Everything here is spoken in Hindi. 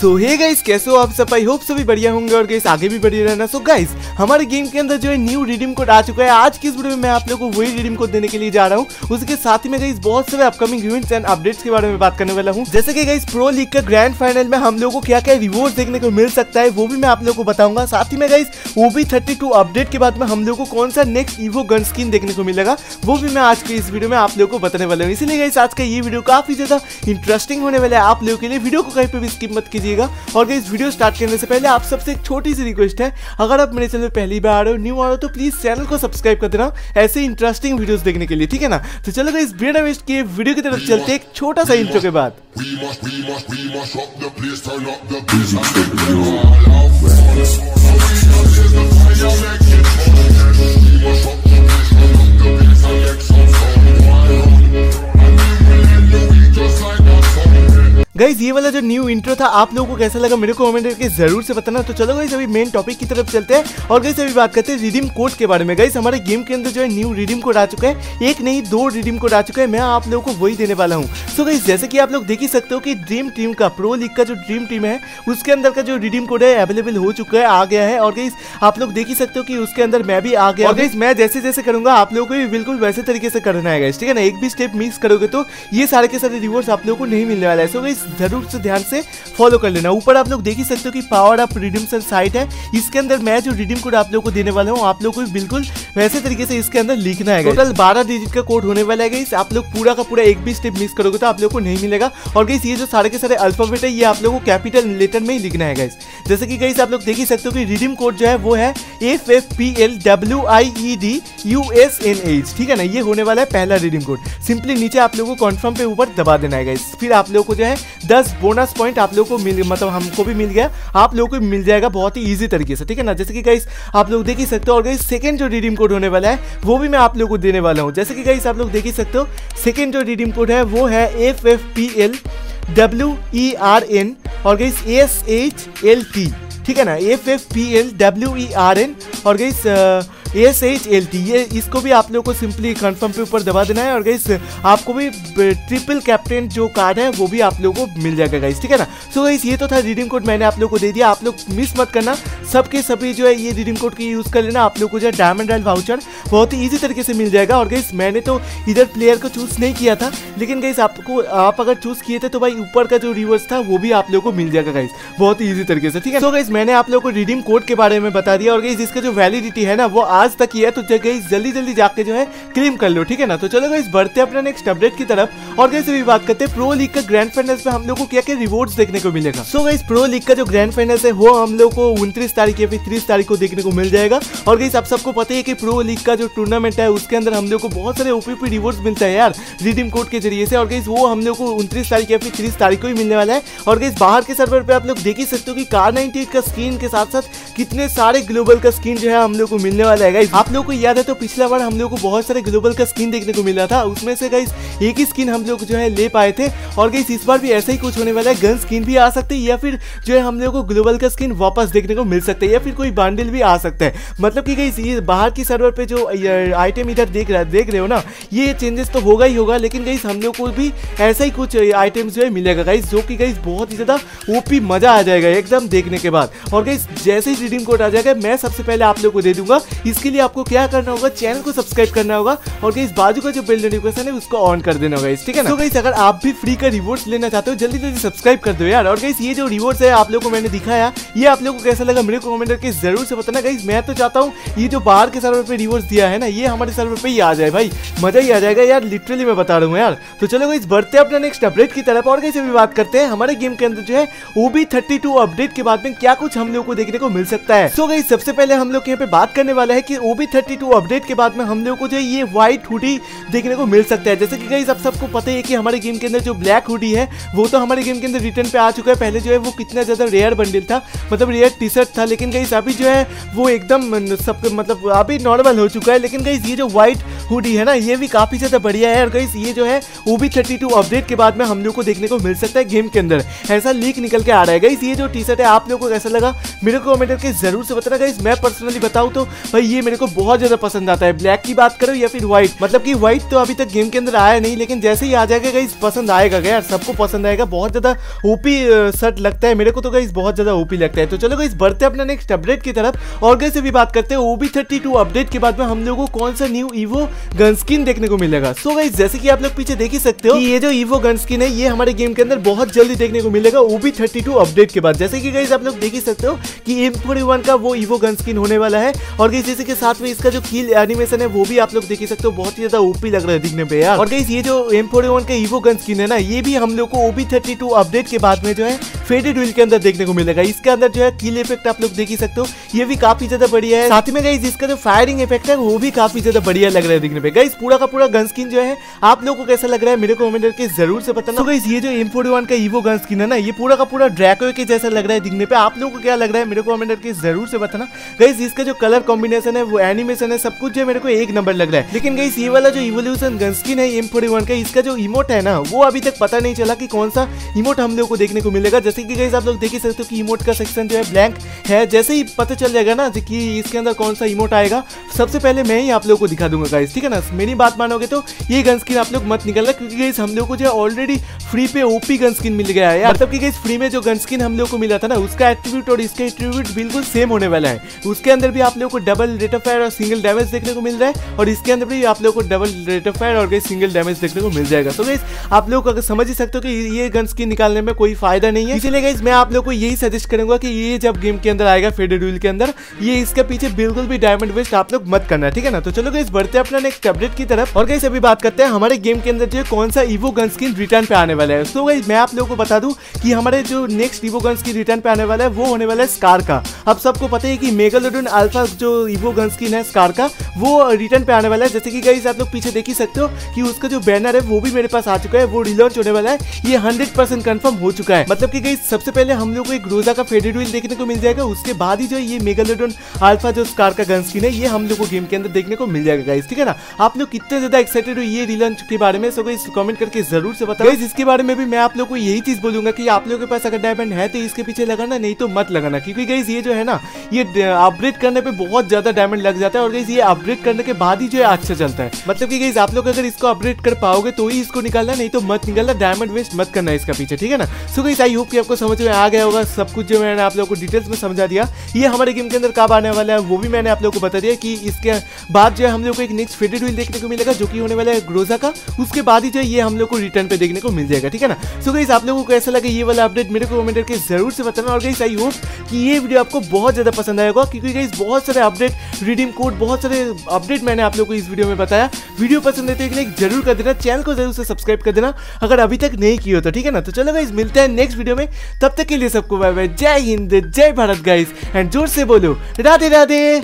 सो हे गाइस कैसे हो आप सब? आई होप सभी बढ़िया होंगे और गाइस आगे भी बढ़िया रहना। सो so, गाइस हमारे गेम के अंदर जो है न्यू रिडीम कोड आ चुका है। आज की इस वीडियो में मैं आप लोगों को वही रिडीम कोड देने के लिए जा रहा हूँ उसके साथ ही में गाइस बहुत सारे अपकमिंग इवेंट्स एंड अपडेट्स के बारे में बात करने वाला हूँ। जैसे कि गाइस प्रो लीग का ग्रैंड फाइनल में हम लोगों को क्या क्या रिवॉर्ड देखने को मिल सकता है वो भी मैं आप लोगों को बताऊँगा। साथ ही में guys OB thirty two update के बाद में हम लोगों को कौन सा नेक्स्ट ईवो गन स्किन देखने को मिलेगा वो भी मैं आज की इस वीडियो में आप लोगों को बताने वाला हूँ। इसीलिए गाइस आज का ये वीडियो काफ़ी ज़्यादा इंटरेस्टिंग होने वाला है। आप लोगों के लिए वीडियो को कहीं पर भी स्किप मत कीजिएगा और इस वीडियो स्टार्ट करने से पहले आप सबसे एक छोटी सी रिक्वेस्ट है अगर आप मेरे चैनल पर पहली बार आ रहे हो न्यू आ रहे हो तो प्लीज़ चैनल को सब्सक्राइब कर देना ऐसे इंटरेस्टिंग वीडियोस देखने के लिए ठीक है ना तो चलो इस बिना वेस्ट किए वीडियो की तरफ़ चलते एक छोटा सा इंट्रो के बाद गाइज़ ये वाला जो न्यू इंट्रो था, आप लोगों को कैसा लगा मेरे को कमेंट करके ज़रूर से बताना। तो चलो गाइज़ अभी मेन टॉपिक की तरफ़ चलते हैं। और गाइज़ अभी बात करते हैं रिडीम कोड के बारे में। गाइज़ हमारे गेम के अंदर जो है न्यू रिडीम कोड आ चुका है। एक नहीं, दो रिडीम कोड आ चुका है। मैं आप लोगों को वही देने वाला हूँ। सो गाइज़ जैसे कि आप लोग देख ही सकते हो कि ड्रीम टीम का प्रो लीग का जो ड्रीम टीम है, उसके अंदर का जो रिडीम कोड है अवेलेबल हो चुका है, आ गया है। और गाइज़ आप लोग देख ही सकते हो कि उसके अंदर मैं भी आ गया गाइज़ मैं जैसे जैसे करूँगा, आप लोगों को भी बिल्कुल वैसे तरीके से करना है गाइज़ ठीक है ना? एक भी स्टेप मिस करोगे तो ये सारे के सारे रिवॉर्ड्स आप लोगों को नहीं मिलने वाला है। सो गाइज़ ज़रूर से ध्यान से फॉलो कर लेना। ऊपर आप लोग देख ही सकते हो कि पावर अप रिडीमसन साइट है। इसके अंदर मैं जो रिडीम कोड आप लोगों को देने वाला हूँ, आप लोग को बिल्कुल वैसे तरीके से इसके अंदर लिखना है। टोटल बारह डिजिट का कोड होने वाला है आप लोग पूरा का पूरा एक भी स्टेप मिस करोगे तो आप लोग को नहीं मिलेगा। और गाइस ये जो सारे के सारे अल्फ़ाबेट है, ये आप लोग को कैपिटल लेटर में ही लिखना है गाइस जैसे कि गाइस आप लोग देख ही सकते हो कि रिडीम कोड जो है, वो है F F P L W I E D U S N H ठीक है ना? ये होने वाला है पहला रिडीम कोड सिंपली नीचे आप लोगों को कन्फर्म पे ऊपर दबा देना है गाइस फिर आप लोगों को जो है दस बोनस पॉइंट आप लोगों को मिल मतलब हमको भी मिल गया। आप लोगों को मिल जाएगा बहुत ही ईजी तरीके से, ठीक है ना? जैसे कि गाइस आप लोग देख ही सकते हो और गाइस सेकंड जो रिडीम कोड होने वाला है, वो भी मैं आप लोगों को देने वाला हूँ। जैसे कि गाइस आप लोग देख ही सकते हो सेकेंड जो रिडीम कोड है, वो है F F P L W E R N और guys S H L T ठीक है ना? F F P L W E R N और guys S H L T ये इसको भी आप लोग को सिंपली कंफर्म पे ऊपर दबा देना है। और गाइस आपको भी ट्रिपल कैप्टन जो कार्ड है, वो भी आप लोगों को मिल जाएगा गाइस ठीक है ना? सो गाइस ये तो था रिडीम कोड मैंने आप लोग को दे दिया। आप लोग मिस मत करना। सबके सभी जो है ये रिडीम कोड की यूज़ कर लेना। आप लोग को जो है डायमंड रॉयल वाउचर बहुत ही ईजी तरीके से मिल जाएगा। और गाइस मैंने तो इधर प्लेयर को चूज़ नहीं किया था। लेकिन गाइस आपको, आप अगर चूज़ किए थे तो भाई ऊपर का जो रिवर्स था, वो भी आप लोग को मिल जाएगा गाइस बहुत ही ईजी तरीके से, ठीक है? तो गाइस मैंने आप लोग को रिडीम कोड के बारे में बता दिया। और गाइस इसका जो वैलिडिटी है ना, वो आज तक ही है तो गाइस जल्दी जल्दी जाके जो है क्लेम कर लो, ठीक है ना? तो चलो गाइस बढ़ते अपना नेक्स्ट अपडेट की तरफ़। और गाइस अभी बात करते हैं प्रो लीग का ग्रैंड फाइनल्स में हम लोग को क्या क्या रिवॉर्ड्स देखने को मिलेगा। सो गाइस प्रो लीग का जो ग्रैंड फाइनल्स है, वो हम लोग को उनतीस तारीख या फिर तीस तारीख को देखने को मिल जाएगा। और गाइस आप सबको पता है कि प्रो लीग का जो टूर्नामेंट है, उसके अंदर हम लोग को बहुत सारे ओपीपी रिवॉर्ड्स मिलता है यार रिडीम कोड के ज़रिए से। और गाइस वो हम लोग को उनतीस तारीख या फिर तीस तारीख को ही मिलने वाला है। और गाइस बाहर के सर्वर पे आप लोग देख ही सकते हो कि कार नाइनटी का स्किन के साथ साथ कितने सारे ग्लोबल का स्किन जो है हम लोग को मिलने वाला है। गाइस आप लोग को याद है तो पिछला बार हम लोग को बहुत सारे ग्लोबल का स्किन देखने को मिला था। उसमें से गाइस एक ही स्किन हम लोग जो है ले पाए थे। और गाइस इस बार भी ऐसा ही कुछ होने वाला है। गन स्किन भी आ सकती है या फिर जो है हम लोग को ग्लोबल का स्किन वापस देखने को मिल सकता है या फिर कोई बांडल भी आ सकता है। मतलब कि गाइस ये बाहर की सर्वर पे जो आइटम इधर देख रहा, देख रहे हो ना, ये चेंजेस तो होगा ही होगा, लेकिन गाइस हम लोग को भी ऐसा ही कुछ आइटम्स जो है मिलेगा गाइस जो कि गाइस बहुत ही ज़्यादा ओपी मज़ा आ जाएगा, एकदम देखने के बाद। और गाइस जैसे ही रिडीम कोड आ जाएगा, मैं सबसे पहले आप लोग को दे दूँगा इसके लिए आपको क्या करना होगा चैनल को सब्सक्राइब करना होगा और गाइस बाजू का जो बेल नोटिफिकेशन है, उसको ऑन कर देना होगा ठीक है ना? तो गाइस अगर आप भी फ्री का रिवॉर्ड्स लेना चाहते हो, जल्दी जल्दी सब्सक्राइब कर दो यार। और गाइस ये जो रिवॉर्ड्स है, आप लोगों को मैंने दिखाया, ये आप लोगों को कैसा लगा, मेरे कमेंट करके ज़रूर से बताना। गाइस मैं तो चाहता हूँ, ये जो बाहर के सर्वर पे रिवॉर्ड्स दिया है ना, ये हमारे सर्वर पे ही आ जाए भाई। मज़ा ही आ जाएगा यार लिटरली मैं बता रहा हूँ यार। तो चलो गाइस बढ़ते अपना नेक्स्ट अपडेट की तरफ़। और कैसे भी बात करते हैं, हमारे गेम के अंदर जो है ओबी थर्टी अपडेट के बाद में क्या कुछ हम लोग को देखने को मिल सकता है। सो गाइस सबसे पहले हम लोग यहाँ पे बात करने वाला है कि ओबी थर्टी टू अपडेट के बाद में हम लोग को जो है ये व्हाइट हुडी देखने को मिल सकता है। जैसे कि कई आप सबको पता है कि हमारे गेम के अंदर जो ब्लैक हुडी है, वो तो हमारे गेम के अंदर रिटर्न पे आ चुका है। पहले जो है वो कितना ज़्यादा रेयर बंडल था मतलब रेयर टी शर्ट था, लेकिन गाइस अभी जो है वो एकदम सब मतलब अभी नॉर्मल हो चुका है। लेकिन कहीं ये जो व्हाइट हुडी है ना, ये भी काफ़ी ज़्यादा बढ़िया है। और गाइस ये जो है वो भी थर्टी टू अपडेट के बाद में हम लोग को देखने को मिल सकता है गेम के अंदर। ऐसा लीक निकल के आ रहा है। गाइस ये जो टी शर्ट है, आप लोगों को कैसा लगा? मेरे को कमेंट करके ज़रूर से बताना। गाइस मैं पर्सनली बताऊँ तो भाई, ये मेरे को बहुत ज़्यादा पसंद आता है। ब्लैक की बात करो या फिर व्हाइट मतलब कि व्हाइट तो अभी तक गेम के अंदर आया नहीं, लेकिन जैसे ही आ जाएगा गाइस पसंद आएगा। यार सबको पसंद आएगा। बहुत ज़्यादा ओपी शर्ट लगता है मेरे को तो गाइस बहुत ज़्यादा ओपी लगता है। तो चलो गाइस बढ़ते अपना नेक्स्ट अपडेट की तरफ़। और गाइस अभी बात करते हैं ओबी थर्टी अपडेट के बाद में हम लोगों को कौन सा न्यू ईवो गन स्किन देखने को मिलेगा। सो गाइस जैसे कि आप लोग पीछे देख ही सकते हो ये जो ईवो गन स्किन है, ये हमारे गेम के अंदर बहुत जल्दी देखने को मिलेगा ओबी थर्टी टू अपडेट के बाद। जैसे कि गाइस आप लोग देख ही सकते हो कि एम का वो ईवो गन स्किन होने वाला है। और गाइस जैसे के साथ में इसका जो किल एनिमेशन है, वो भी आप लोग देख ही सकते हो। बहुत ही ज़्यादा ओपी लग रहा है दिखने पे यार। और गई ये जो एम का ईवो गन स्किन है ना, ये भी हम लोग को ओबी थर्टी अपडेट के बाद में जो है फेडेड व्हील के अंदर देखने को मिलेगा। इसके अंदर जो है किल इफ़ेक्ट आप लोग देख ही सकते हो। ये भी काफ़ी ज़्यादा बढ़िया है। साथ में गई इसका जो फायरिंग इफ़ेक्ट है, वो भी काफ़ी ज़्यादा बढ़िया लग रहा है दिखने पे। गाइस पूरा का पूरा गन स्किन जो है, आप लोगों को कैसा लग रहा है? मेरे को कमेंट करके ज़रूर से बताना। तो ये जो M41 का ईवो गन स्किन है ना, ये पूरा का पूरा ड्रैको के जैसा लग रहा है दिखने पे। आप लोगों को क्या लग रहा है? मेरे को कमेंट करके ज़रूर से बताना। गाइस इसका जो कलर कॉम्बिनेशन है, वो एनिमेशन है, सब कुछ जो मेरे को एक नंबर लग रहा है। लेकिन गाइस ये वाला जो इवोल्यूशन गन स्किन है, M41 का, इसका जो इमोट है ना, वो अभी तक पता नहीं चला कि कौन सा इमोट हम लोग को देखने को मिलेगा। जैसे कि गाइस आप लोग देख ही सकते हो कि इमोट का सेक्शन जो है ब्लैंक है। जैसे ही पता चल जाएगा ना कि इसके अंदर कौन सा इमोट आएगा, सबसे पहले मैं ही आप लोगों को दिखा दूँगा गाइस ठीक है ना? मेरी बात मानोगे तो ये गन स्किन आप लोग मत निकलना क्योंकि गाइस हम लोग को जो ऑलरेडी फ्री पे ओपी गन स्किन मिल गया है। मतलब कि गाइस फ्री में जो गन स्किन हम लोग को मिला था ना, उसका एट्रीब्यूट और इसका एट्रीब्यूट बिल्कुल सेम होने वाला है। उसके अंदर भी आप लोग को डबल रेट ऑफ़ फायर और सिंगल डैमेज देखने को मिल रहा है और इसके अंदर भी आप लोग को डबल रेट ऑफ़ फायर और गाइस सिंगल डैमेज देखने को मिल जाएगा। तो गाइस आप लोग अगर समझ ही सकते हो कि ये गन स्किन निकालने में कोई फ़ायदा नहीं है। इसीलिए गाइस मैं आप लोग को यही सजेस्ट करूँगा कि ये जब गेम के अंदर आएगा फेडेड के अंदर, ये इसके पीछे बिल्कुल भी डायमंड वेस्ट आप लोग मत करना, ठीक है ना? तो चलो गाइस बढ़ते हैं अपना नेक्स्ट अपडेट की तरफ़ और गाइस अभी बात करते हैं, हमारे गेम के अंदर जो कौन सा ईवो गन स्किन रिटर्न पे आने वाला है। तो गाइस मैं आप लोगों को बता दूँ कि हमारे जो next evo gun skin return पे आने वाला है, वो होने वाला है स्कार का। अब सबको पता है कि मेगालोडन अल्फ़ा जो ईवो गन स्किन है स्कार का, वो रिटर्न पे आने वाला है। जैसे कि गाइस आप लोग पीछे देख ही सकते हो कि उसका जो बैनर है, वो भी मेरे पास आ चुका है, वो रिलॉन्च होने वाला है। ये हंड्रेड परसेंट कन्फर्म हो चुका है। मतलब कि गई सबसे पहले हम लोग को एक रोजा का फेडेड व्हील देखने को मिल जाएगा, उसके बाद ही जो ये मेगालोडन अल्फ़ा जो स्कार का गन स्किन है, ये हम लोग को गेम के अंदर देखने को मिल जाएगा ठीक है ना आप लोग कितने ज़्यादा एक्साइटेड हो ये रिलॉन्च के बारे में सो गाइस कमेंट करके ज़रूर से बताओ इसके बारे में भी मैं आप लोग को यही चीज़ बोलूँगा कि आप लोगों के पास अगर डायमंड है तो इसके पीछे लगाना, नहीं तो मत लगाना। क्योंकि गाइस ये जो है ना, ये अपग्रेड करने पे बहुत ज़्यादा डायमंड लग जाता है और गाइस ये अपग्रेड करने के बाद ही जो है अच्छा चलता है। मतलब कि गाइस आप लोग अगर इसको अपग्रेड कर पाओगे तो ही इसको निकालना, नहीं तो मत निकालना। डायमंड वेस्ट मत करना इसका पीछे, ठीक है ना? सो गाइस आई होप कि आपको समझ में आ गया होगा। सब कुछ जो मैंने आप लोगों को डिटेल्स में समझा दिया। ये हमारे गेम के अंदर कब आने वाला है, वो भी मैंने आप लोगों को बता दिया कि इसके बाद जो है हम लोग को एक नेक्स्ट फेडेड व्हील देखने को मिलेगा जो कि होने वाला है ग्रोजा का। उसके बाद ही जो ये हम लोग को रिटर्न पे देखने को मिल जाएगा, ठीक है ना? सो गाइस आप लोगों को ऐसा लगा ये वाला अपडेट मेरे को कमेंट करके ज़रूर से बताना। और गाइस आई होप कि ये वीडियो आपको बहुत ज़्यादा पसंद आएगा क्योंकि गाइस बहुत सारे अपडेट रिडीम कोड बहुत सारे अपडेट मैंने आप लोग को इस वीडियो में बताया। वीडियो पसंद है तो एक लाइक ज़रूर कर देना चैनल को ज़रूर से सब्सक्राइब कर देना, अगर अभी तक नहीं किया तो ठीक है ना? तो चलो गाइस मिलते हैं नेक्स्ट वीडियो में। तब तक के लिए सबको बाय बाय जय हिंद, जय भारत गाइज़ एंड ज़ोर से बोलो। राधे राधे